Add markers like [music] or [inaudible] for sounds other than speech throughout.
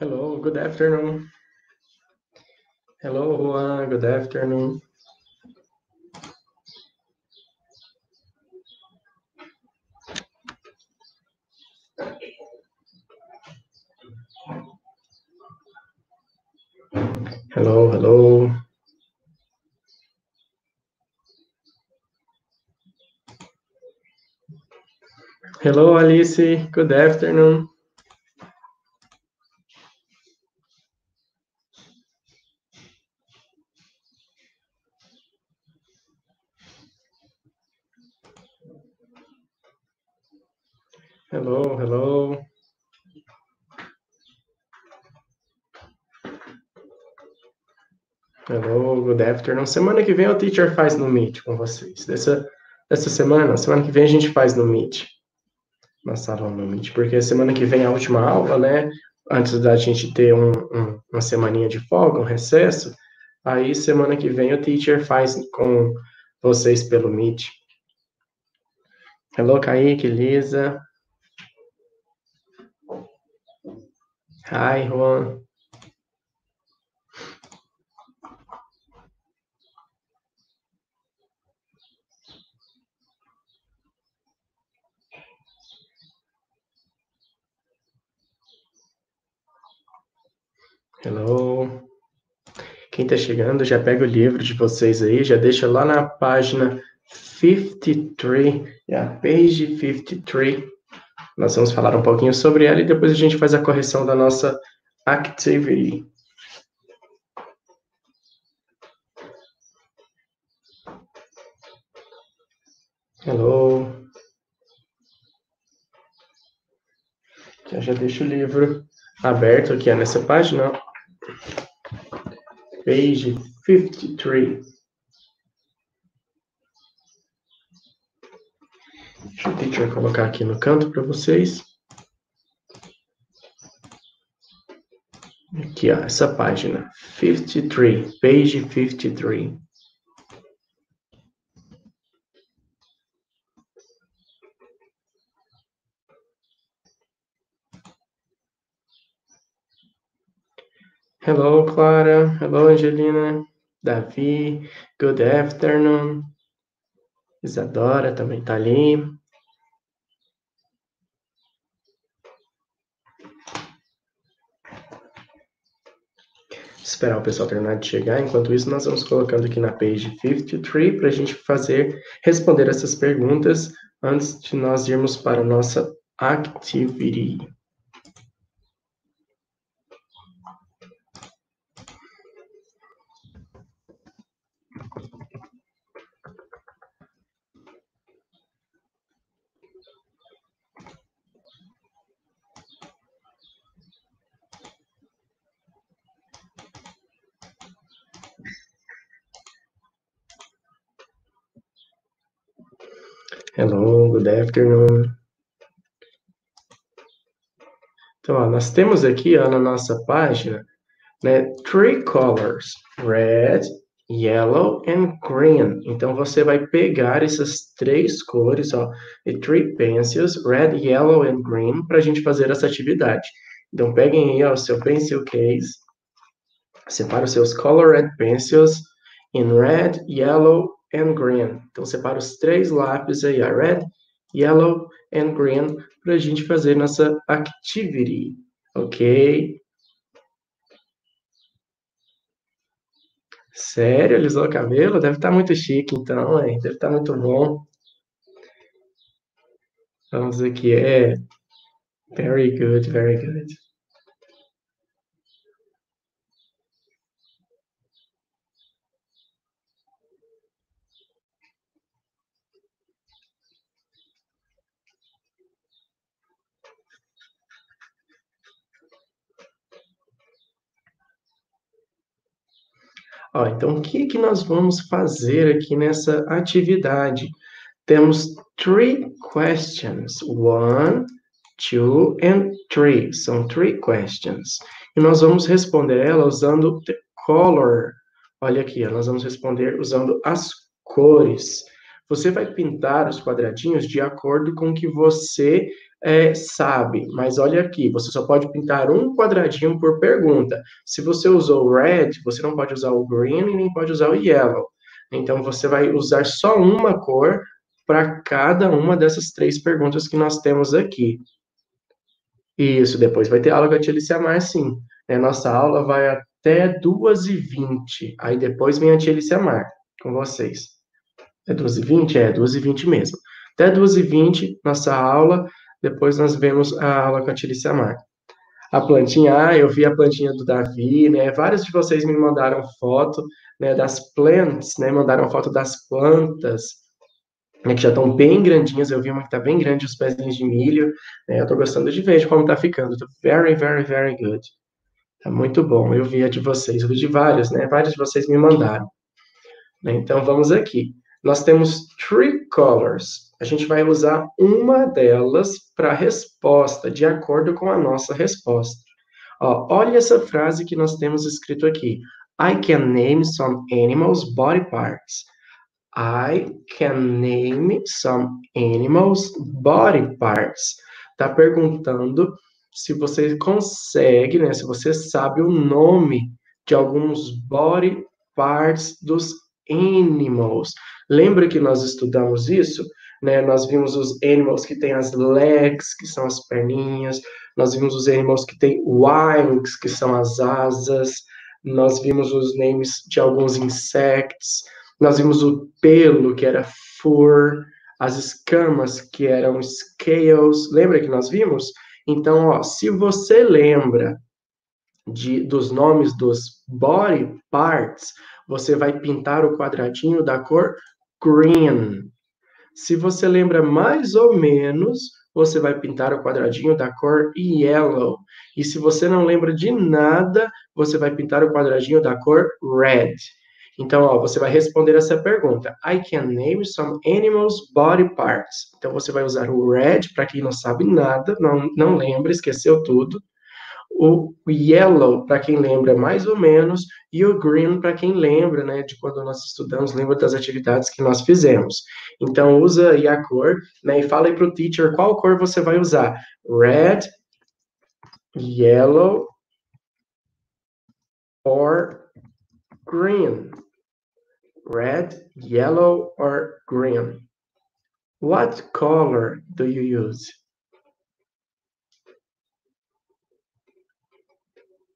Hello, good afternoon. Hello, Juan, good afternoon. Hello, hello. Hello, Alice. Good afternoon. Good afternoon. Semana que vem o teacher faz no Meet com vocês. Dessa, dessa semana. Semana que vem a gente faz no Meet. Na sala no Meet. Porque semana que vem é a última aula, né? Antes da gente ter um, um, uma semaninha de folga, um recesso. Aí semana que vem o teacher faz com vocês pelo Meet. Hello, Kaique, Lisa. Hi, Juan. Hello. Quem está chegando, já pega o livro de vocês aí, já deixa lá na página 53, yeah, page 53. Nós vamos falar um pouquinho sobre ela e depois a gente faz a correção da nossa activity. Hello. Já, já deixo o livro aberto aqui nessa página. Page 53. Deixa teacher colocar aqui no canto para vocês. Aqui, ó, essa página. 53, page 53. Hello, Clara. Hello, Angelina. Davi. Good afternoon. Isadora também está ali. Esperar o pessoal terminar de chegar. Enquanto isso, nós vamos colocando aqui na page 53 para a gente fazer, responder essas perguntas antes de nós irmos para a nossa activity. Hello, good afternoon. Então, ó, nós temos aqui ó, na nossa página, né, three colors, red, yellow and green. Então, você vai pegar essas três cores, ó, e three pencils, red, yellow and green, para a gente fazer essa atividade. Então, peguem aí ó, o seu pencil case, separa os seus colored pencils in red, yellow and green. Então, separa os três lápis aí, a red, yellow and green, para a gente fazer nossa activity, ok? Sério, alisou o cabelo? Deve estar tá muito chique, então, hein? deve estar tá muito bom. Vamos aqui, é... Very good, very good. Ó, então, o que, que nós vamos fazer aqui nessa atividade? Temos three questions. One, two and three. São three questions. E nós vamos responder ela usando the color. Olha aqui, nós vamos responder usando as cores. Você vai pintar os quadradinhos de acordo com o que você é, sabe, mas olha aqui, você só pode pintar um quadradinho por pergunta. Se você usou o red, você não pode usar o green e nem pode usar o yellow. Então, você vai usar só uma cor para cada uma dessas três perguntas que nós temos aqui. Isso, depois vai ter aula com a tia Alicia Mar, sim. É, nossa aula vai até 2h20. Aí depois vem a tia Alicia Mar com vocês. É 2h20? É, 2h20 mesmo. Até 2h20, nossa aula. Depois nós vemos a aula com a tia Alicia Mar. A plantinha, ah, eu vi a plantinha do Davi, né? Vários de vocês me mandaram foto né, das plants, né? Mandaram foto das plantas né, que já estão bem grandinhas. Eu vi uma que está bem grande, os pezinhos de milho. Né, eu estou gostando de ver de como está ficando. Tô very, very, very good. Tá muito bom. Eu vi a de vocês, eu vi de vários, né? Vários de vocês me mandaram. Né, então vamos aqui. Nós temos three colors. A gente vai usar uma delas para a resposta, de acordo com a nossa resposta. Ó, olha essa frase que nós temos escrito aqui. I can name some animals' body parts. I can name some animals' body parts. Tá perguntando se você consegue, né? Se você sabe o nome de alguns body parts dos animals. Lembra que nós estudamos isso? Né? Nós vimos os animals que têm as legs, que são as perninhas. Nós vimos os animals que têm wings, que são as asas. Nós vimos os names de alguns insectos nós vimos o pelo, que era fur, as escamas, que eram scales. Lembra que nós vimos? Então, ó, se você lembra de, dos nomes dos body parts, você vai pintar o quadradinho da cor green. Se você lembra mais ou menos, você vai pintar o quadradinho da cor yellow. E se você não lembra de nada, você vai pintar o quadradinho da cor red. Então, ó, você vai responder essa pergunta. I can name some animals' body parts. Então, você vai usar o red, para quem não sabe nada, não, não lembra, esqueceu tudo. O yellow, para quem lembra mais ou menos. E o green, para quem lembra, né, de quando nós estudamos, lembra das atividades que nós fizemos. Então, usa aí a cor, né, e fala aí para o teacher qual cor você vai usar. Red, yellow, or green red, yellow, or green? What color do you use?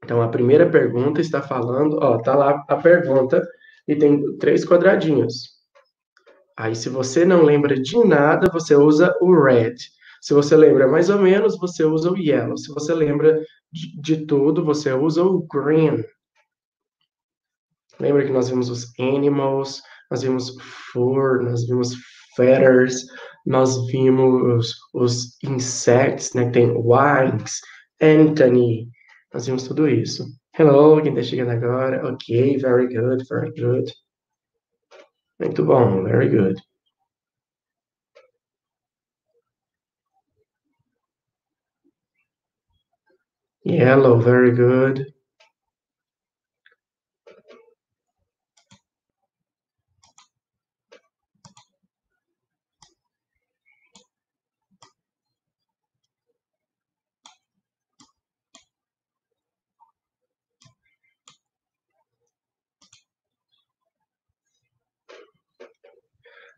Então, a primeira pergunta está falando, ó, tá lá a pergunta e tem três quadradinhos. Aí, se você não lembra de nada, você usa o red. Se você lembra mais ou menos, você usa o yellow. Se você lembra de, de tudo, você usa o green. Lembra que nós vimos os animals, nós vimos fur, nós vimos feathers, nós vimos os insects, né? Tem wings, Anthony, vimos tudo isso. Hello, quem está chegando agora? Ok, very good, very good. Muito bom, very good. Yellow, very good.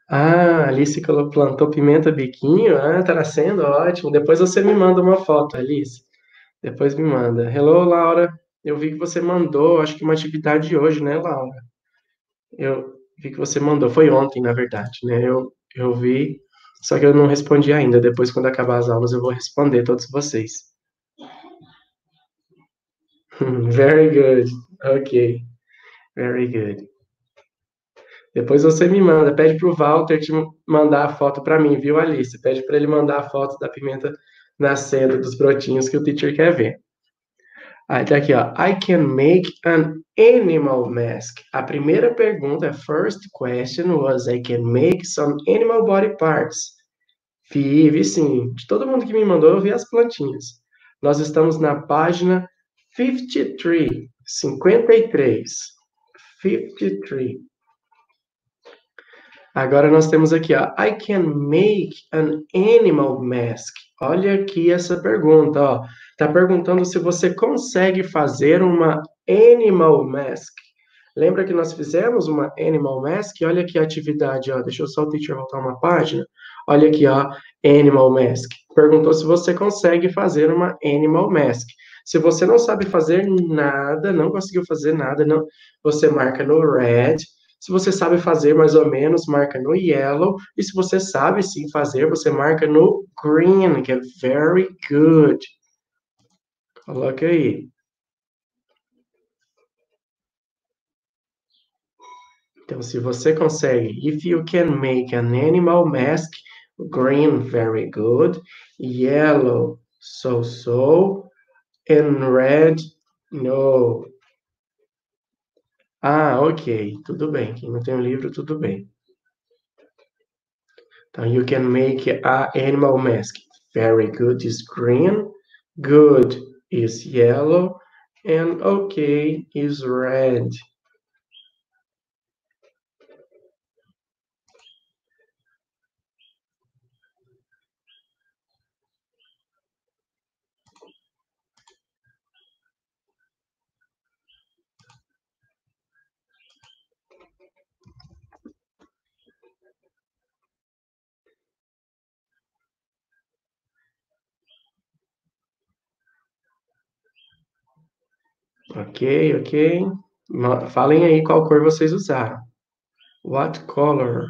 Ah, Alice plantou pimenta biquinho. Ah, tá nascendo, ótimo. Depois você me manda uma foto, Alice. Depois me manda. Hello, Laura. Eu vi que você mandou, acho que uma atividade hoje, né, Laura? Eu vi que você mandou. Foi ontem, na verdade, né? Eu, eu vi, só que eu não respondi ainda. Depois, quando acabar as aulas, eu vou responder todos vocês. [laughs] Very good. Ok. Very good. Depois você me manda, pede para o Walter te mandar a foto para mim, viu, Alice? Pede para ele mandar a foto da pimenta nascendo, dos brotinhos que o teacher quer ver. Aí tá aqui, ó. I can make an animal mask. A primeira pergunta, a first question was I can make some animal body parts. Vi, vi sim. De todo mundo que me mandou, eu vi as plantinhas. Nós estamos na página 53, 53. 53. Agora nós temos aqui, ó, I can make an animal mask. Olha aqui essa pergunta, ó. Tá perguntando se você consegue fazer uma animal mask. Lembra que nós fizemos uma animal mask? Olha aqui a atividade, ó. Deixa eu só o teacher voltar uma página. Olha aqui, ó, animal mask. Perguntou se você consegue fazer uma animal mask. Se você não sabe fazer nada, não conseguiu fazer nada, não, você marca no red. Se você sabe fazer mais ou menos, marca no yellow. E se você sabe sim fazer, você marca no green, que é very good. Coloca aí. Então, se você consegue, if you can make an animal mask, green, very good, yellow, so-so, and red, no. Ah, ok, tudo bem. Quem não tem o um livro, tudo bem. Então, you can make a animal mask. Very good is green, good is yellow, and okay is red. Ok, ok. Falem aí qual cor vocês usaram. What color?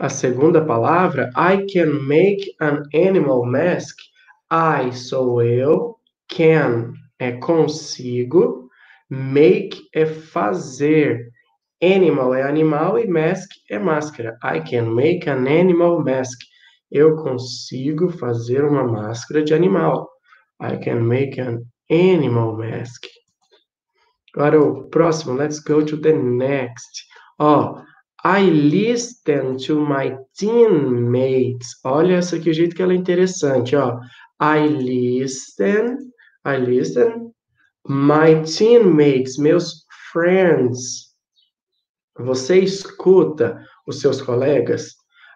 A segunda palavra, I can make an animal mask. I sou eu, can é consigo, make é fazer, animal é animal e mask é máscara. I can make an animal mask. Eu consigo fazer uma máscara de animal. I can make an animal mask. Agora o próximo, let's go to the next. Ó, oh, I listen to my teammates. Olha essa aqui, o jeito que ela é interessante, ó. I listen I listen. My teammates, meus friends. Você escuta os seus colegas?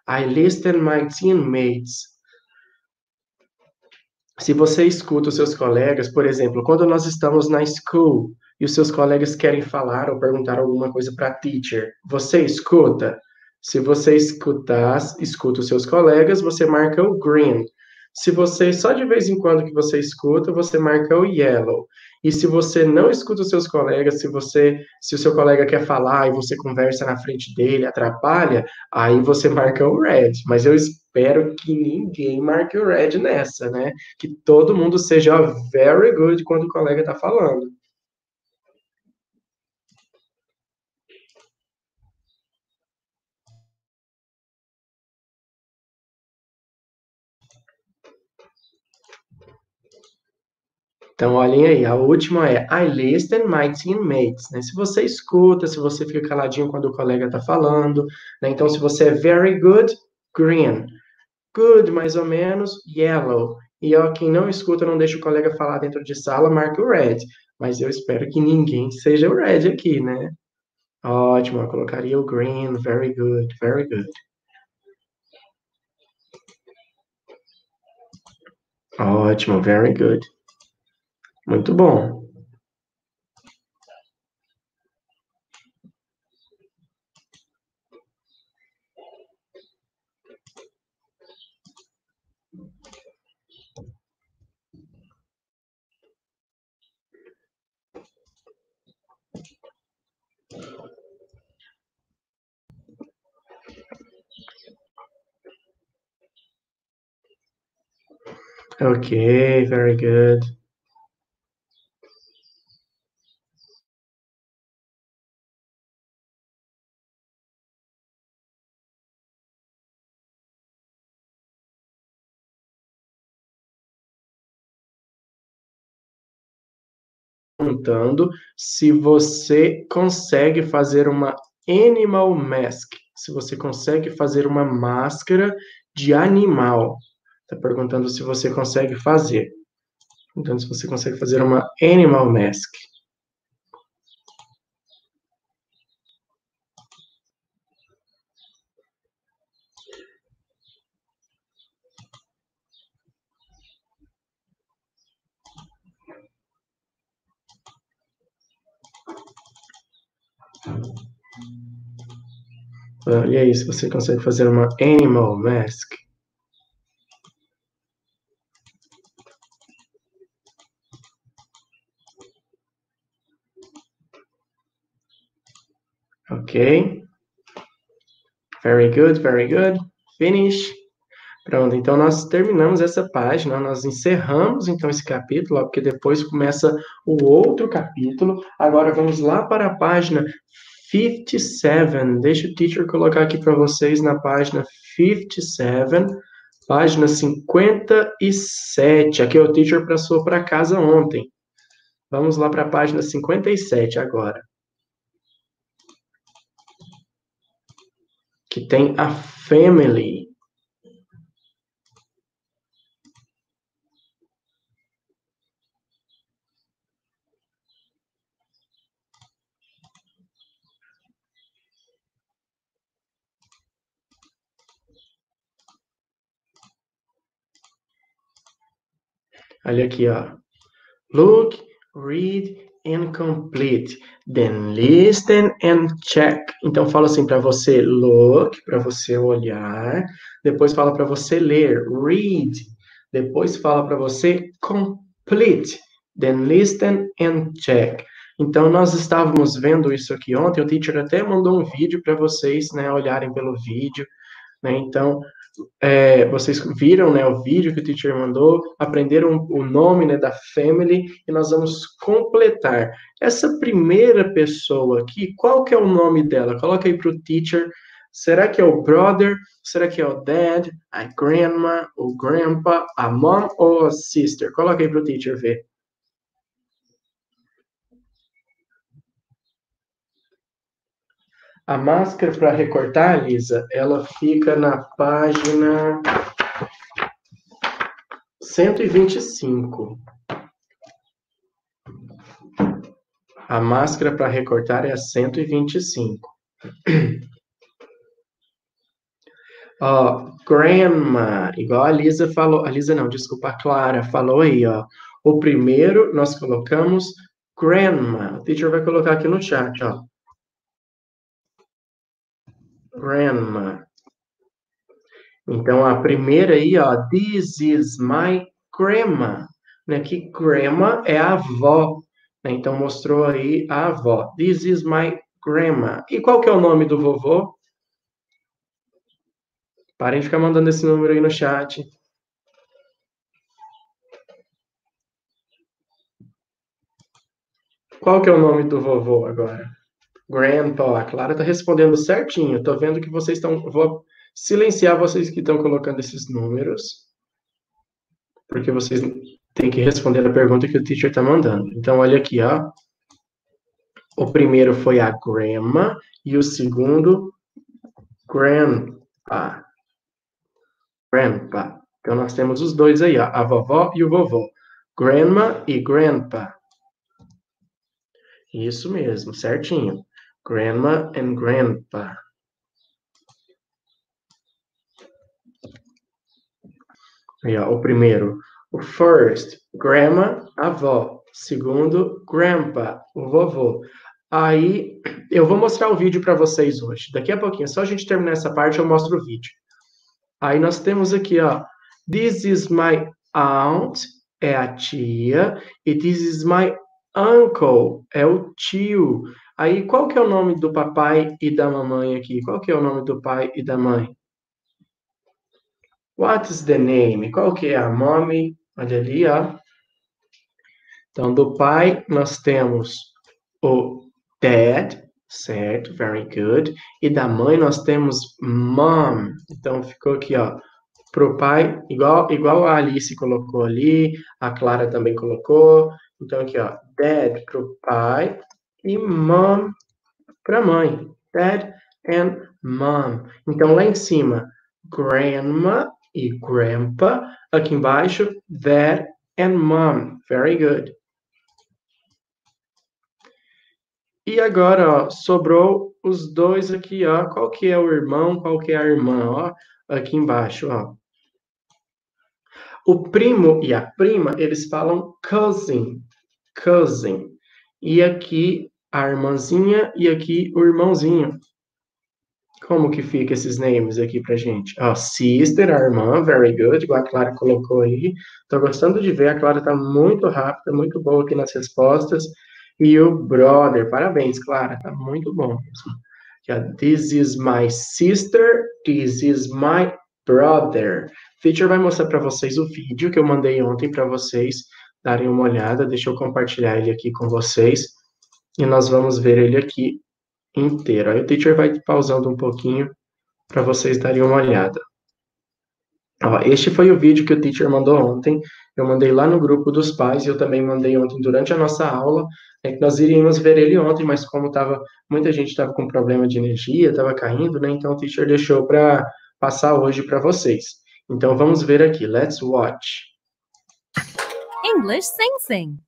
I listen my teammates. Se você escuta os seus colegas, por exemplo, quando nós estamos na school e os seus colegas querem falar ou perguntar alguma coisa para a teacher, você escuta? Se você escutar, escuta os seus colegas, você marca o green. Se você, só de vez em quando que você escuta, você marca o yellow. E se você não escuta os seus colegas, se você, se o seu colega quer falar e você conversa na frente dele, atrapalha, aí você marca o red. Mas eu espero que ninguém marque o red nessa, né? Que todo mundo seja very good quando o colega está falando. Então, olhem aí, a última é I listen my teammates, né? Se você escuta, se você fica caladinho quando o colega está falando, né? Então, se você é very good, green. Good, mais ou menos, yellow. E ó, quem não escuta, não deixa o colega falar dentro de sala, marca o red. Mas eu espero que ninguém seja o red aqui, né? Ótimo, eu colocaria o green, very good, very good. Ótimo, very good. Muito bom. Okay, very good. Perguntando se você consegue fazer uma animal mask. Se você consegue fazer uma máscara de animal. Está perguntando se você consegue fazer. Então, se você consegue fazer uma animal mask. Uh, e aí, se você consegue fazer uma animal mask. Ok. Very good, very good. Finish. Pronto, então nós terminamos essa página, nós encerramos então esse capítulo, porque depois começa o outro capítulo. Agora vamos lá para a página 57. Deixa o teacher colocar aqui para vocês na página 57, página 57. Aqui é o teacher passou para casa ontem. Vamos lá para a página 57 agora. Que tem a family. Olha aqui, ó. Look, read and complete. Then listen and check. Então fala assim para você look, para você olhar, depois fala para você ler, read. Depois fala para você complete. Then listen and check. Então nós estávamos vendo isso aqui ontem, o teacher até mandou um vídeo para vocês, né, olharem pelo vídeo, né? Então é, vocês viram né, o vídeo que o teacher mandou, aprenderam o nome né, da family e nós vamos completar. Essa primeira pessoa aqui, qual que é o nome dela? Coloca aí para o teacher. Será que é o brother? Será que é o dad? A grandma? O grandpa? A mom ou a sister? Coloca aí para o teacher ver. A máscara para recortar, Lisa, ela fica na página 125. A máscara para recortar é a 125. [clears throat] Ó, grandma, igual a Lisa falou, a Lisa não, desculpa, a Clara falou aí, ó. O primeiro nós colocamos grandma. O teacher vai colocar aqui no chat, ó grandma. Então, a primeira aí, ó, this is my grandma. Né? Que grandma é a avó. Né? Então, mostrou aí a avó. This is my grandma. E qual que é o nome do vovô? Parem de ficar mandando esse número aí no chat. Qual que é o nome do vovô agora? Grandpa, a Clara está respondendo certinho. Estou vendo que vocês estão. Vou silenciar vocês que estão colocando esses números, porque vocês têm que responder a pergunta que o teacher está mandando. Então, olha aqui, ó. O primeiro foi a grandma e o segundo, grandpa. Grandpa. Então, nós temos os dois aí, ó, a vovó e o vovô. Grandma e grandpa. Isso mesmo, certinho. Grandma and grandpa. Aí, ó, o primeiro, o first, grandma, avó. Segundo, grandpa, o vovô. Aí, eu vou mostrar o vídeo para vocês hoje. Daqui a pouquinho, só a gente terminar essa parte, eu mostro o vídeo. Aí nós temos aqui, ó, this is my aunt, é a tia, e this is my uncle, é o tio. Aí, qual que é o nome do papai e da mamãe aqui? Qual que é o nome do pai e da mãe? What is the name? Qual que é a mommy? Olha ali, ó. Então, do pai, nós temos o dad, certo? Very good. E da mãe, nós temos mom. Então, ficou aqui, ó. Pro pai, igual, igual a Alice colocou ali, a Clara também colocou. Então, aqui, ó. Dad pro pai e mom para mãe. dad and mom. Então, lá em cima, grandma e grandpa. Aqui embaixo, dad and mom. Very good. E agora, ó, sobrou os dois aqui, ó. Qual que é o irmão, qual que é a irmã, ó? Aqui embaixo, ó. O primo e a prima, eles falam cousin, cousin. E aqui a irmãzinha e aqui o irmãozinho. Como que fica esses names aqui pra gente? Ó, sister, a irmã, very good, igual a Clara colocou aí. Tô gostando de ver, a Clara tá muito rápida, muito boa aqui nas respostas. E o brother, parabéns, Clara, tá muito bom. This is my sister, this is my brother. Teacher vai mostrar para vocês o vídeo que eu mandei ontem para vocês darem uma olhada. Deixa eu compartilhar ele aqui com vocês. E nós vamos ver ele aqui inteiro. Aí o teacher vai pausando um pouquinho para vocês darem uma olhada. Ó, este foi o vídeo que o teacher mandou ontem. Eu mandei lá no grupo dos pais e eu também mandei ontem durante a nossa aula. É nós iríamos ver ele ontem, mas como tava, muita gente estava com problema de energia, estava caindo, né? Então o teacher deixou para passar hoje para vocês. Então vamos ver aqui. Let's watch. English Sing Sing.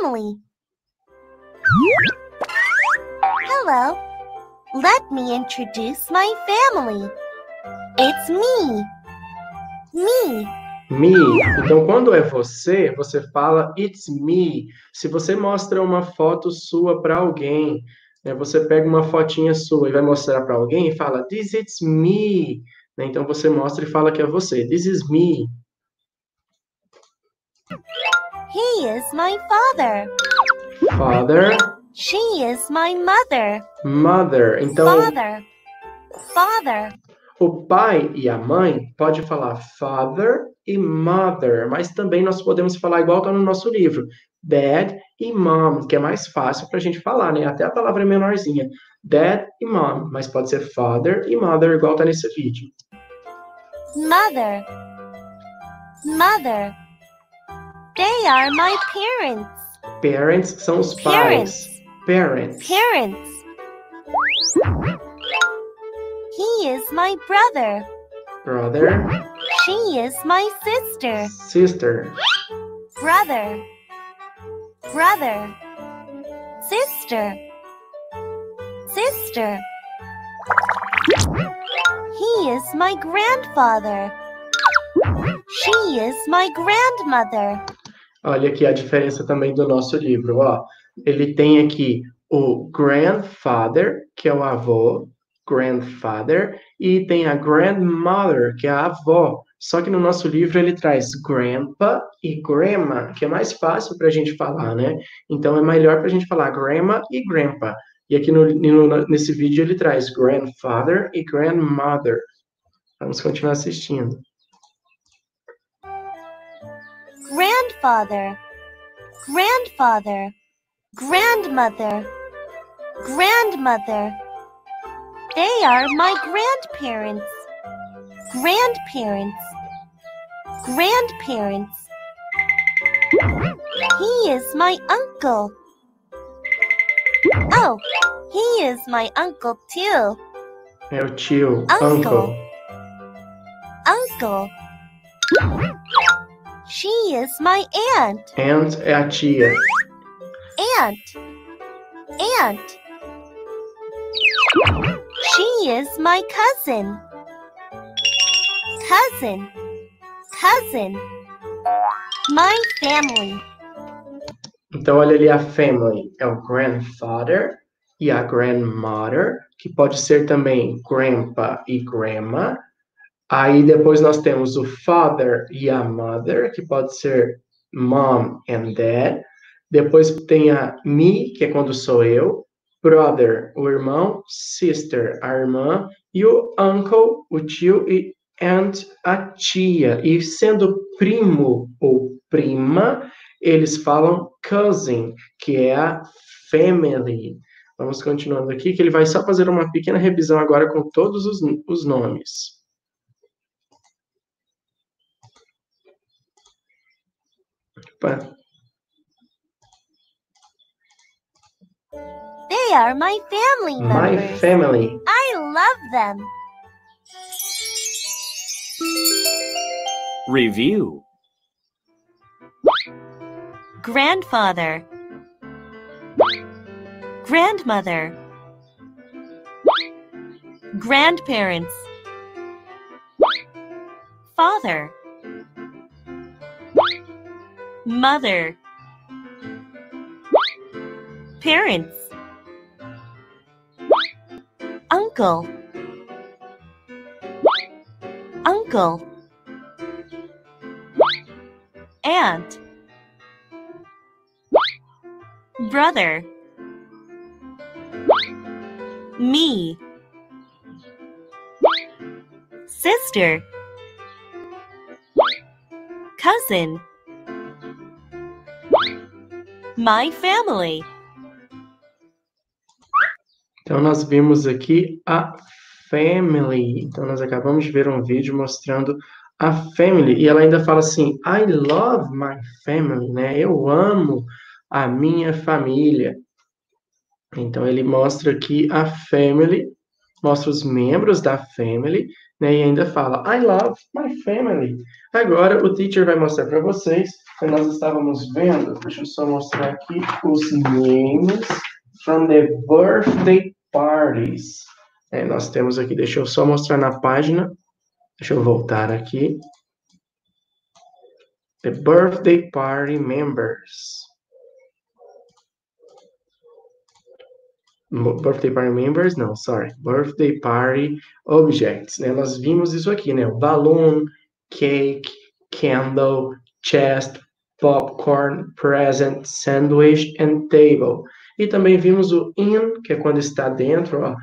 Family. Hello. Let me introduce my family. It's me. Me. Me. Então, quando é você, você fala it's me. Se você mostra uma foto sua para alguém, né, você pega uma fotinha sua e vai mostrar para alguém e fala this is me. Né, então, você mostra e fala que é você. This is me. He is my father. Father. She is my mother. Mother. Então, Father. Father. o pai e a mãe pode falar father e mother, mas também nós podemos falar igual está no nosso livro, dad e mom, que é mais fácil para a gente falar, né? Até a palavra é menorzinha. Dad e mom, mas pode ser father e mother, igual está nesse vídeo. Mother. Mother. They are my parents. Parents são os pais. Parents. Parents. He is my brother. Brother, She is my sister. sister. Brother. Brother. Sister. Sister. He is my grandfather. She is my grandmother. Olha aqui a diferença também do nosso livro, ó. Ele tem aqui o grandfather, que é o avô, grandfather, e tem a grandmother, que é a avó. Só que no nosso livro ele traz grandpa e grandma, que é mais fácil para a gente falar, né? Então é melhor para a gente falar grandma e grandpa. E aqui no, no- nesse vídeo ele traz grandfather e grandmother. Vamos continuar assistindo. Grandfather. Grandfather. Grandmother. Grandmother. They are my grandparents. Grandparents. Grandparents. He is my uncle. Oh, he is my uncle too. O tio, Uncle. uncle. Uncle. She is my aunt. Aunt é a tia. Aunt. Aunt. She is my cousin. Cousin. Cousin. My family. Então, olha ali a family. É o grandfather e a grandmother, que pode ser também grandpa e grandma. Aí depois nós temos o father e a mother, que pode ser mom and dad. Depois tem a me, que é quando sou eu. Brother, o irmão. Sister, a irmã. E o uncle, o tio. E aunt, a tia. E sendo primo ou prima, eles falam cousin, que é a family. Vamos continuando aqui, que ele vai só fazer uma pequena revisão agora com todos os, os nomes. Opa. They are my family members. My family. I love them. Review. Grandfather. Grandmother. Grandparents. Father. Mother. Parents. Uncle. Uncle. Aunt. Brother. Me. Sister. Cousin. My family. Então, nós vimos aqui a family. Então, nós acabamos de ver um vídeo mostrando a family. E ela ainda fala assim: I love my family, né? Eu amo a minha família. Então, ele mostra aqui a family, mostra os membros da family, né? E ainda fala: I love my family. Agora, o teacher vai mostrar para vocês. Nós estávamos vendo, deixa eu só mostrar aqui os names from the birthday parties. É, nós temos aqui, deixa eu só mostrar na página. Deixa eu voltar aqui. The birthday party members. Birthday party members, não, sorry. Birthday party objects, né? Nós vimos isso aqui, né? Balloon, cake, candle, chest, popcorn, present, sandwich and table. E também vimos o in, que é quando está dentro, ó.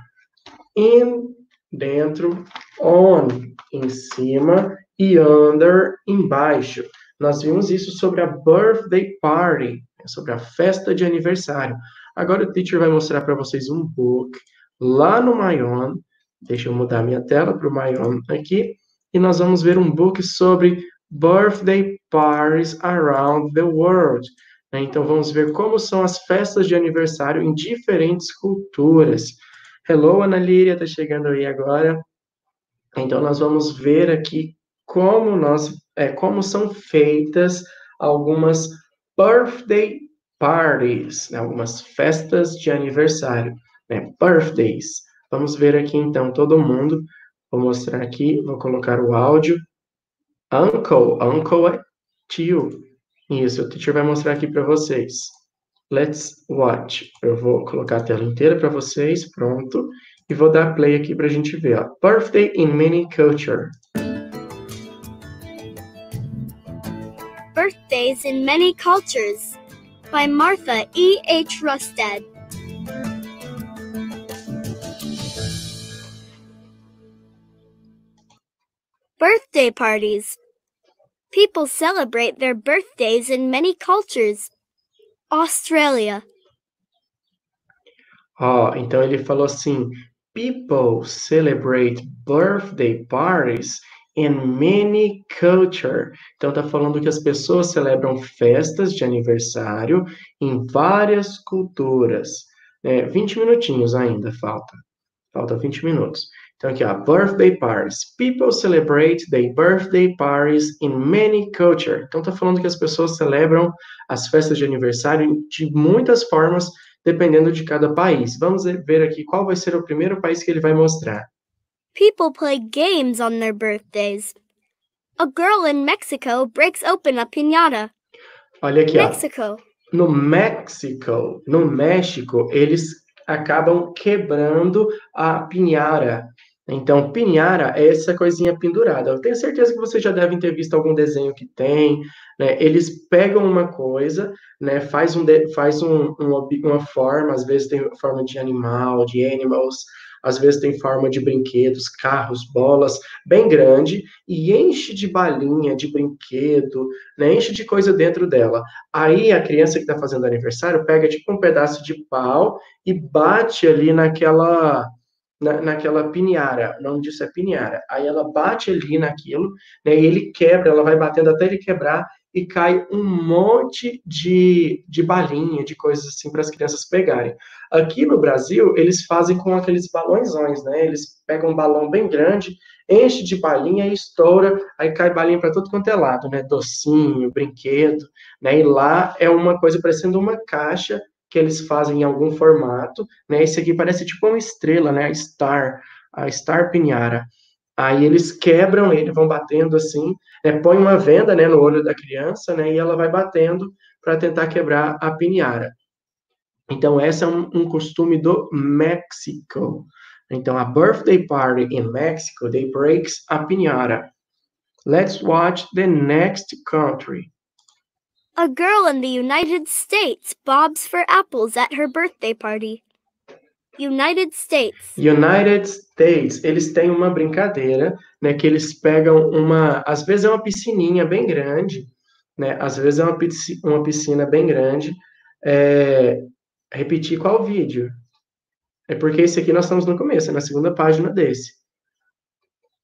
In, dentro, on, em cima, e under, embaixo. Nós vimos isso sobre a birthday party, né, sobre a festa de aniversário. Agora o teacher vai mostrar para vocês um book lá no Mayon. Deixa eu mudar minha tela para o Mayon aqui. E nós vamos ver um book sobre birthday parties around the world. né? Então vamos ver como são as festas de aniversário em diferentes culturas. Hello, Ana Líria, está chegando aí agora. Então nós vamos ver aqui como nós, é, como são feitas algumas birthday parties, né? algumas festas de aniversário, né? Birthdays. Vamos ver aqui então todo mundo. Vou mostrar aqui, vou colocar o áudio. Uncle, uncle é tio. Isso, o teacher vai mostrar aqui para vocês. Let's watch. Eu vou colocar a tela inteira para vocês, pronto. E vou dar play aqui para a gente ver. Ó. Birthday in many culture. Birthdays in Many Cultures by Martha E. H. Rusted. Birthday parties. People celebrate their birthdays in many cultures. Australia. Ó, então ele falou assim: People celebrate birthday parties in many culture. Então tá falando que as pessoas celebram festas de aniversário em várias culturas. É, 20 minutinhos ainda falta. Falta 20 minutos. Então aqui, ó, birthday parties. People celebrate their birthday parties in many culture. Então tá falando que as pessoas celebram as festas de aniversário de muitas formas dependendo de cada país. Vamos ver aqui qual vai ser o primeiro país que ele vai mostrar. People play games on their birthdays. A girl in Mexico breaks open a piñata. Olha aqui, ó. Mexico. No México, no México, eles acabam quebrando a pinhara. Então, pinhara é essa coisinha pendurada. Eu tenho certeza que vocês já devem ter visto algum desenho que tem, né? Eles pegam uma coisa, né? Faz, um faz um, um uma forma, às vezes tem forma de animal, de animals, às vezes tem forma de brinquedos, carros, bolas, bem grande, e enche de balinha, de brinquedo, né? Enche de coisa dentro dela. Aí a criança que está fazendo aniversário pega tipo um pedaço de pau e bate ali naquela na, naquela pinhara, o nome disso é pinhara. Aí ela bate ali naquilo, né, e ele quebra, ela vai batendo até ele quebrar, e cai um monte de, de balinha, de coisas assim para as crianças pegarem. Aqui no Brasil, eles fazem com aqueles balõezões, né? Eles pegam um balão bem grande, enche de balinha e estoura, aí cai balinha para todo quanto é lado, né? Docinho, brinquedo, né? E lá é uma coisa parecendo uma caixa que eles fazem em algum formato, né? Esse aqui parece tipo uma estrela, né? A Star, a Star Pinhara. Aí eles quebram ele, vão batendo assim, né, põe uma venda né, no olho da criança, né, e ela vai batendo para tentar quebrar a pinhara. Então, esse é um, um, costume do México. Então, a birthday party in Mexico, they breaks a pinhara. Let's watch the next country. A girl in the United States bobs for apples at her birthday party. United States. United States, eles têm uma brincadeira, né, que eles pegam uma, às vezes é uma piscininha bem grande, né, às vezes é uma piscina, uma piscina bem grande, é, repetir qual vídeo? É porque esse aqui nós estamos no começo, é na segunda página desse.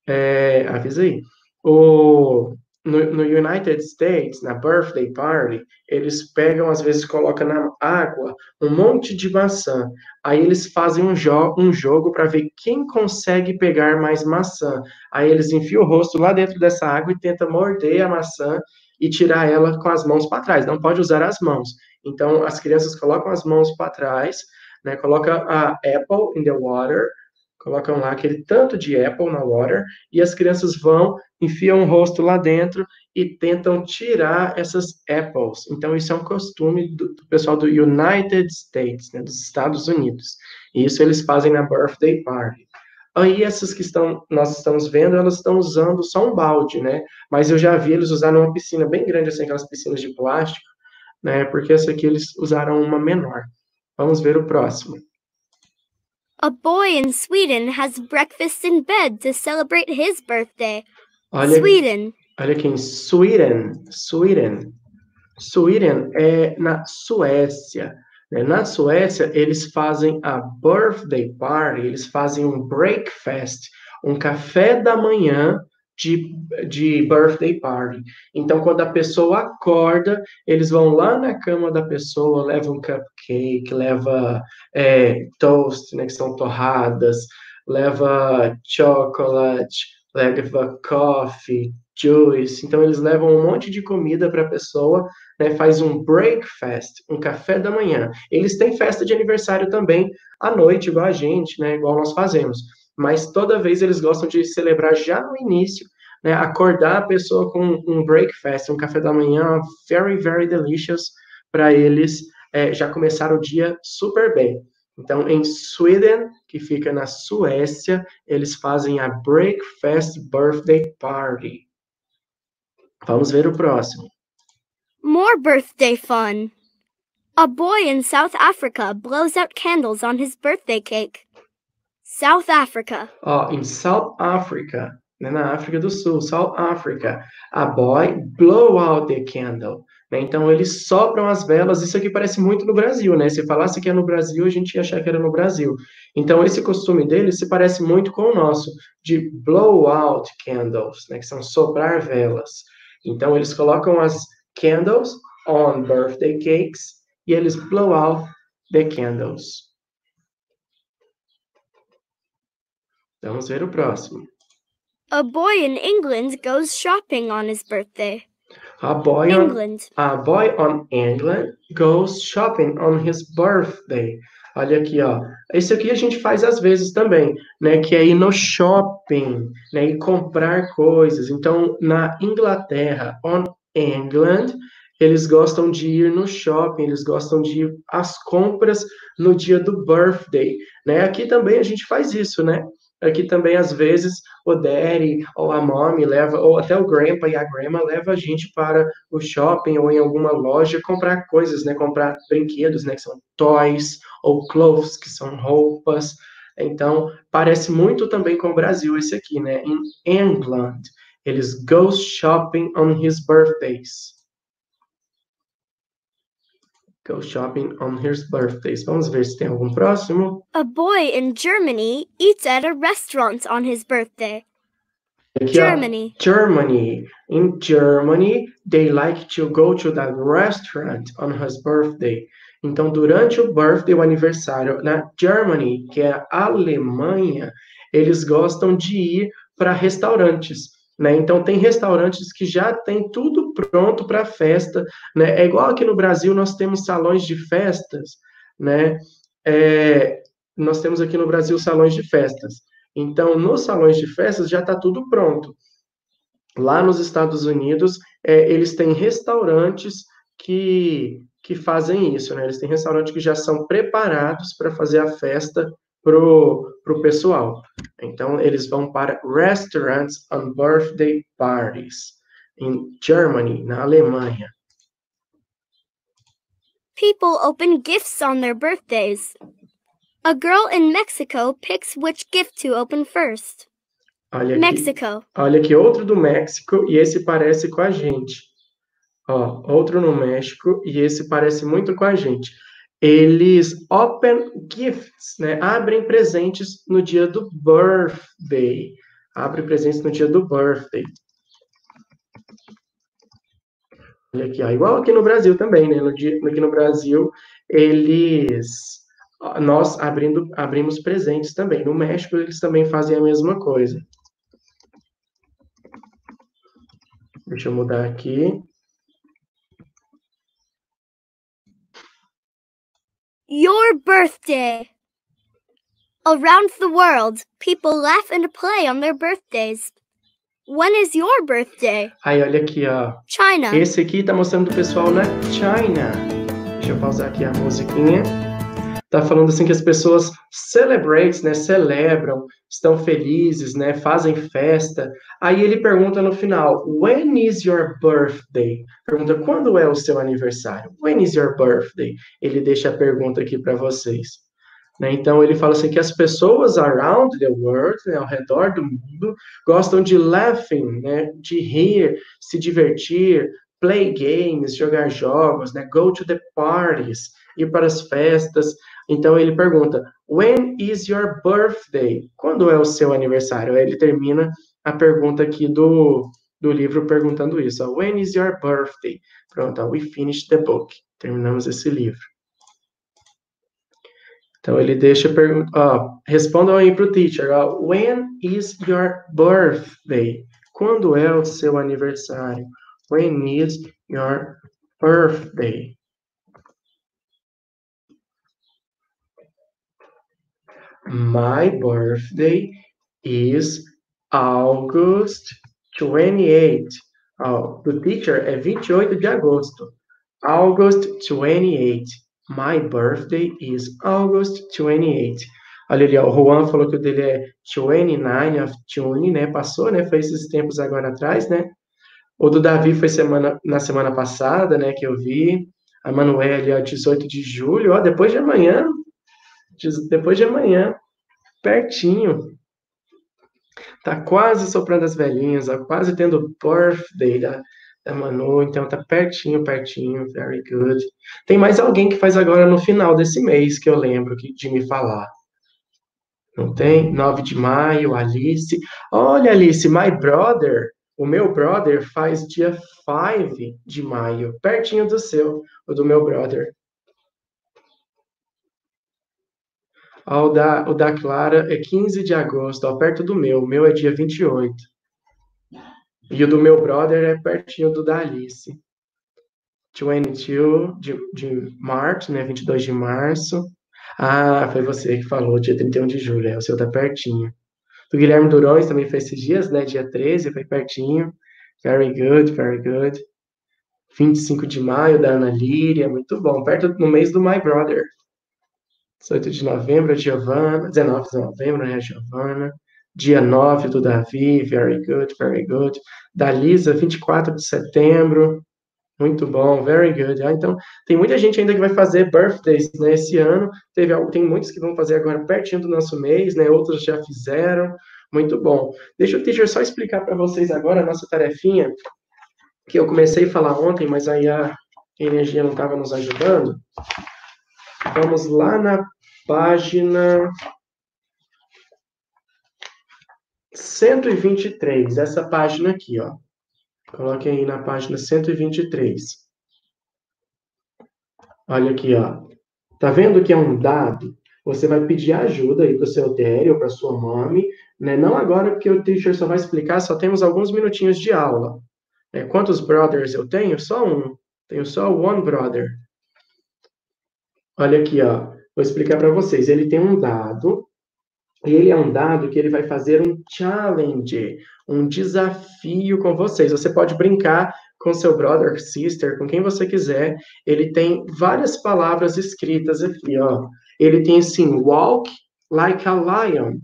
É, avisa aí. O, no, no, United States, na birthday party, eles pegam, às vezes, colocam na água um monte de maçã. Aí eles fazem um, jo um jogo para ver quem consegue pegar mais maçã. Aí eles enfiam o rosto lá dentro dessa água e tentam morder a maçã e tirar ela com as mãos para trás. Não pode usar as mãos. Então, as crianças colocam as mãos para trás, né? Coloca a apple in the water, colocam lá aquele tanto de apple na water e as crianças vão enfiam o rosto lá dentro e tentam tirar essas apples. Então, isso é um costume do, do pessoal do United States, né, dos Estados Unidos. E isso eles fazem na birthday party. Aí, essas que estão, nós estamos vendo, elas estão usando só um balde, né? Mas eu já vi eles usarem uma piscina bem grande, assim, aquelas piscinas de plástico, né? Porque essa aqui eles usaram uma menor. Vamos ver o próximo. A boy in Sweden has breakfast in bed to celebrate his birthday. Olha, Sweden. Olha aqui Sweden, Sweden. Sweden é na Suécia. Né? Na Suécia, eles fazem a birthday party, eles fazem um breakfast, um café da manhã de, de birthday party. Então, quando a pessoa acorda, eles vão lá na cama da pessoa, levam um cupcake, leva é, toast, né, que são torradas, leva chocolate, leva coffee, juice. Então, eles levam um monte de comida para a pessoa, né, faz um breakfast, um café da manhã. Eles têm festa de aniversário também à noite, igual a gente, né, igual nós fazemos. Mas toda vez eles gostam de celebrar já no início, né, acordar a pessoa com um breakfast, um café da manhã very, very delicious, para eles é, já começar o dia super bem. Então, em Sweden, que fica na Suécia, eles fazem a Breakfast Birthday Party. Vamos ver o próximo. More birthday fun. A boy in South Africa blows out candles on his birthday cake. South Africa. Ó, oh, em South Africa, né, na África do Sul, South Africa, a boy blow out the candle. Né? Então, eles sopram as velas. Isso aqui parece muito no Brasil, né? Se falasse que é no Brasil, a gente ia achar que era no Brasil. Então, esse costume deles se parece muito com o nosso, de blow out candles, né? Que são soprar velas. Então, eles colocam as candles on birthday cakes e eles blow out the candles. Vamos ver o próximo. A boy in England goes shopping on his birthday. A boy England. On, a boy on England goes shopping on his birthday. Olha aqui, ó. Isso aqui a gente faz às vezes também, né? Que é ir no shopping, né? E comprar coisas. Então, na Inglaterra, on England, eles gostam de ir no shopping, eles gostam de ir às compras no dia do birthday, né? Aqui também a gente faz isso, né? Aqui também, às vezes, o daddy ou a mommy leva, ou até o grandpa e a grandma leva a gente para o shopping ou em alguma loja comprar coisas, né? Comprar brinquedos, né? Que são toys, ou clothes, que são roupas. Então, parece muito também com o Brasil esse aqui, né? Em England, eles go shopping on his birthdays go shopping on his birthdays. Vamos ver se tem algum próximo. A boy in Germany eats at a restaurant on his birthday. Aqui, ó, Germany. Germany. In Germany, they like to go to that restaurant on his birthday. Então, durante o birthday, o aniversário, na Germany, que é a Alemanha, eles gostam de ir para restaurantes. Né? Então, tem restaurantes que já tem tudo pronto para festa. Né? É igual aqui no Brasil, nós temos salões de festas. Né? É, nós temos aqui no Brasil salões de festas. Então, nos salões de festas já está tudo pronto. Lá nos Estados Unidos, é, eles têm restaurantes que, que fazem isso, né? Eles têm restaurantes que já são preparados para fazer a festa pro, pro pessoal. Então, eles vão para restaurants on birthday parties em Germany, na Alemanha. People open gifts on their birthdays. A girl in Mexico picks which gift to open first. Olha aqui, Mexico. olha aqui outro do México e esse parece com a gente. Ó, outro no México e esse parece muito com a gente. Eles open gifts, né? Abrem presentes no dia do birthday. Abre presentes no dia do birthday. Olha aqui, ó, igual aqui no Brasil também, né? No dia, aqui no Brasil, eles nós abrindo, abrimos presentes também. No México, eles também fazem a mesma coisa. Deixa eu mudar aqui. Your birthday. Around the world, people laugh and play on their birthdays. When is your birthday? Aí, olha aqui, ó. China. Esse aqui tá mostrando o pessoal na China. Deixa eu pausar aqui a musiquinha. Tá falando assim que as pessoas celebrate, né? Celebram, estão felizes, né? Fazem festa. Aí ele pergunta no final, when is your birthday? Pergunta quando é o seu aniversário? When is your birthday? Ele deixa a pergunta aqui para vocês. Né? Então ele fala assim que as pessoas around the world, né, ao redor do mundo, gostam de laughing, né, de rir, se divertir, play games, jogar jogos, né, go to the parties, ir para as festas. Então ele pergunta: When is your birthday? Quando é o seu aniversário? Aí ele termina a pergunta aqui do, do livro perguntando isso. When is your birthday? Pronto, we finished the book. Terminamos esse livro. Então ele deixa pergunta, respondam aí para o teacher, ó, when is your birthday? Quando é o seu aniversário? When is your birthday? My birthday is August 28. Ó, do teacher é 28 de agosto. August 28. My birthday is August 28. Olha ali, ó, o Juan falou que o dele é 29 of June, né? Passou, né? Foi esses tempos agora atrás, né? O do Davi foi semana, na semana passada, né? Que eu vi. A Manuele, ó, 18 de julho, ó, depois de amanhã. Depois de amanhã. Pertinho. Tá quase soprando as velhinhas, ó, quase tendo o birthday da, da Manu, então tá pertinho, pertinho, very good. Tem mais alguém que faz agora no final desse mês que eu lembro de me falar. Não tem? 9 de maio, Alice. Olha, Alice, my brother, o meu brother faz dia 5 de maio, pertinho do seu, o do meu brother. O, da, o da Clara é 15 de agosto, ó, perto do meu. O meu é dia 28. E o do meu brother é pertinho do da Alice. 22 de, de março, né? 22 de março. Ah, foi você que falou, dia 31 de julho. É, o seu tá pertinho. Do Guilherme Durões também foi esses dias, né? Dia 13, foi pertinho. Very good, very good. 25 de maio, da Ana Líria, muito bom. Perto no mês do My Brother. 18 de novembro, a Giovana. 19 de novembro, né? A Giovana. Dia 9 do Davi, very good, very good. Da Lisa, 24 de setembro, muito bom, very good. Ah, então, tem muita gente ainda que vai fazer birthdays né, esse ano. Teve, tem muitos que vão fazer agora pertinho do nosso mês, né? Outros já fizeram. Muito bom. Deixa o teacher só explicar para vocês agora a nossa tarefinha, que eu comecei a falar ontem, mas aí a energia não estava nos ajudando. Vamos lá na página 123, essa página aqui, ó. Coloque aí na página 123. Olha aqui, ó. Tá vendo que é um dado? Você vai pedir ajuda aí para o seu daddy ou para sua mãe, né? Não agora, porque o teacher só vai explicar, só temos alguns minutinhos de aula. É, quantos brothers eu tenho? Só um. Tenho só one brother. Olha aqui, ó. Vou explicar para vocês. Ele tem um dado, e ele é um dado que ele vai fazer um challenge, um desafio com vocês. Você pode brincar com seu brother, sister, com quem você quiser. Ele tem várias palavras escritas aqui, ó. Ele tem assim, walk like a lion.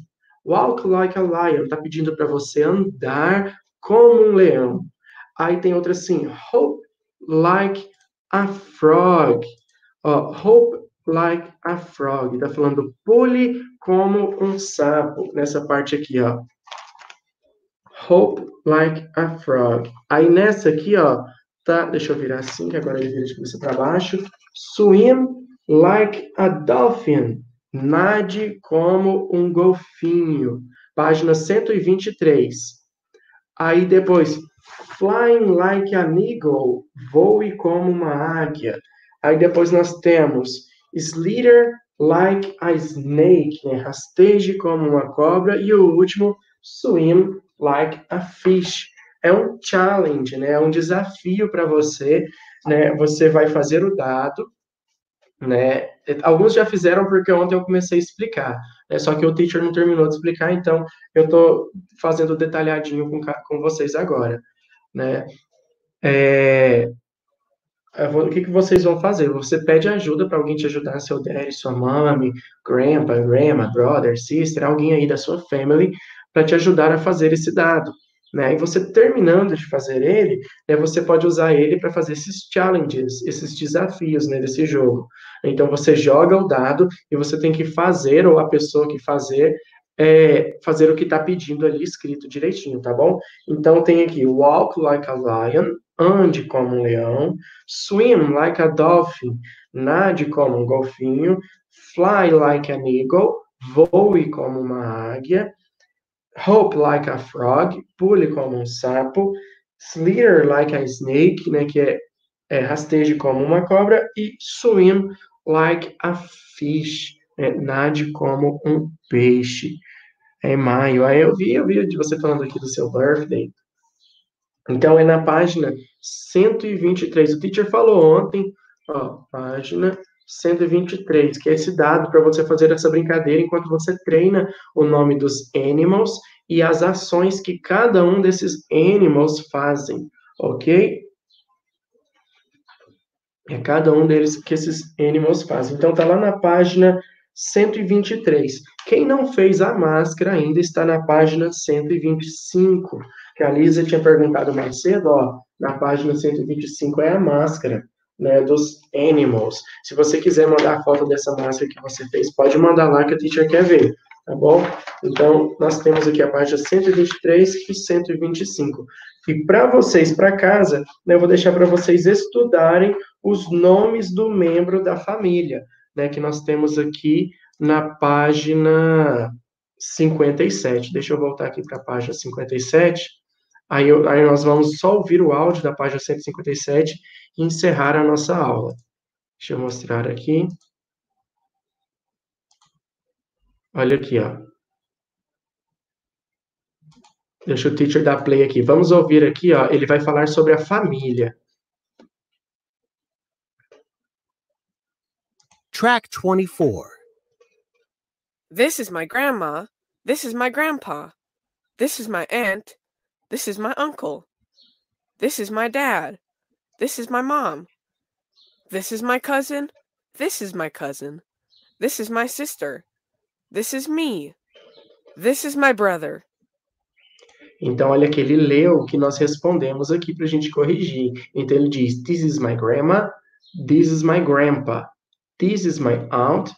Walk like a lion. Está pedindo para você andar como um leão. Aí tem outra assim, hope like a frog. Ó, hope like a frog. Está falando pule como um sapo. Nessa parte aqui, ó. Hope like a frog. Aí nessa aqui, ó, tá, deixa eu virar assim, que agora ele vira de cabeça para baixo. Swim like a dolphin. Nade como um golfinho. Página 123. Aí depois, flying like an eagle. Voe como uma águia. Aí depois nós temos slither like a snake, né? rasteje como uma cobra. E o último, swim like a fish. É um challenge, né? É um desafio para você, né? Você vai fazer o dado, né? Alguns já fizeram porque ontem eu comecei a explicar, né? Só que o teacher não terminou de explicar, então eu estou fazendo detalhadinho com, com vocês agora, né? É, o que, que vocês vão fazer? Você pede ajuda para alguém te ajudar, seu daddy, sua mãe, grandpa, grandma, brother, sister, alguém aí da sua family, para te ajudar a fazer esse dado. Né? E você terminando de fazer ele, né, você pode usar ele para fazer esses challenges, esses desafios né, desse jogo. Então você joga o dado e você tem que fazer, ou a pessoa que fazer, é, fazer o que está pedindo ali escrito direitinho, tá bom? Então tem aqui walk like a lion, ande como um leão, swim like a dolphin, nade como um golfinho, fly like an eagle, voe como uma águia, Hope like a frog, pule como um sapo, slither like a snake, né, que é, é rasteje como uma cobra, e swim like a fish, né, nade como um peixe. É maio. Aí eu vi, eu vi de você falando aqui do seu birthday. Então é na página 123. O teacher falou ontem, ó, página 123, que é esse dado para você fazer essa brincadeira enquanto você treina o nome dos animals e as ações que cada um desses animals fazem, ok? É cada um deles que esses animals fazem. Então tá lá na página 123. Quem não fez a máscara ainda está na página 125, que a Lisa tinha perguntado mais cedo, ó, na página 125 é a máscara né, dos animals. Se você quiser mandar a foto dessa máscara que você fez, pode mandar lá que a teacher quer ver, tá bom? Então, nós temos aqui a página 123 e 125. E para vocês, para casa, né, eu vou deixar para vocês estudarem os nomes do membro da família, né, que nós temos aqui na página 57. Deixa eu voltar aqui para a página 57. Aí, aí nós vamos só ouvir o áudio da página 157 e encerrar a nossa aula. Deixa eu mostrar aqui. Olha aqui, ó. Deixa o teacher dar play aqui. Vamos ouvir aqui, ó. Ele vai falar sobre a família. Track 24. This is my grandma. This is my grandpa. This is my aunt. This is my uncle. This is my dad. This is my mom. This is my cousin. This is my cousin. This is my sister. This is me. This is my brother. Então, olha que ele leu o que nós respondemos aqui para a gente corrigir. Então, ele diz: This is my grandma. This is my grandpa. This is my aunt.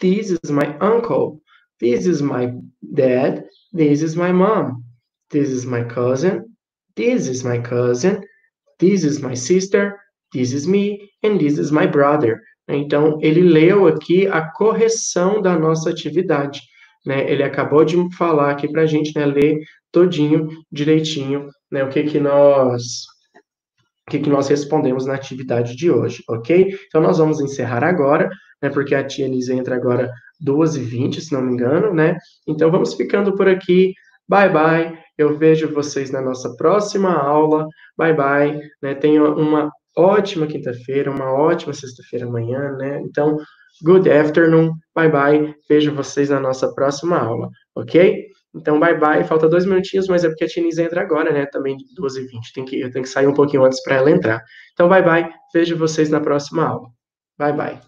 This is my uncle. This is my dad. This is my mom. This is my cousin. This is my cousin. This is my sister, this is me, and this is my brother. Então, ele leu aqui a correção da nossa atividade. né, ele acabou de falar aqui para a gente, né, ler todinho, direitinho, né, o que que nós o que, que nós respondemos na atividade de hoje, ok? Então, nós vamos encerrar agora, né, porque a tia Elisa entra agora 12h20, se não me engano, né? Então, vamos ficando por aqui. Bye, bye. Eu vejo vocês na nossa próxima aula. Bye, bye. Né? Uma ótima quinta-feira, uma ótima sexta-feira amanhã, né? Então, good afternoon. Bye, bye. Vejo vocês na nossa próxima aula, ok? Então, bye bye. Falta dois minutinhos, mas é porque a Tinise entra agora, né? Também 12h20. Tem que, eu tenho que sair um pouquinho antes para ela entrar. Então, bye bye. Vejo vocês na próxima aula. Bye bye.